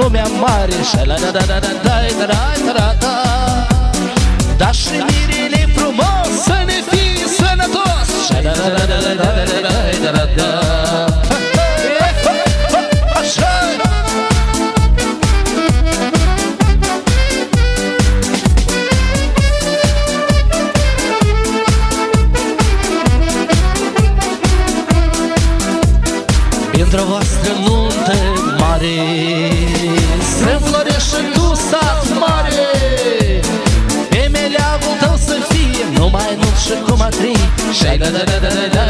lumea mare Și la da da da da da da da da da Da și mirele frumos Să ne fii sănătos Și la da da da da da da da da da Așa Pentru voastră nuntă mare. Să înflorește tu sat mare. Pe meleagul tău să fie Numai nu și cum a trei Și da da da da da